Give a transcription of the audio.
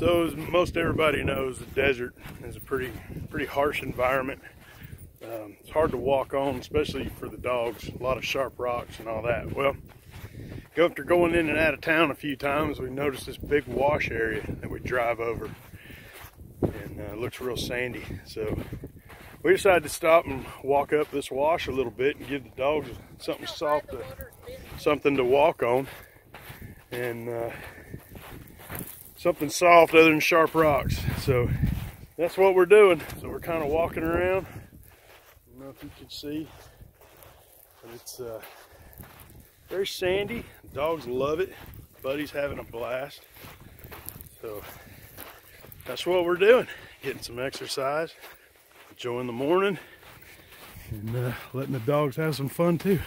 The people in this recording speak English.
So as most everybody knows, the desert is a pretty pretty harsh environment. Um, it's hard to walk on, especially for the dogs. A lot of sharp rocks and all that. Well, after going in and out of town a few times, we noticed this big wash area that we drive over, and uh, looks real sandy. So we decided to stop and walk up this wash a little bit and give the dogs something soft, to, something to walk on, and uh, something soft other than sharp rocks. So that's what we're doing. So we're kind of walking around. I don't know if you can see, but it's uh, very sandy. Dogs love it. Buddy's having a blast. So that's what we're doing. Getting some exercise, enjoying the morning, and uh, letting the dogs have some fun too.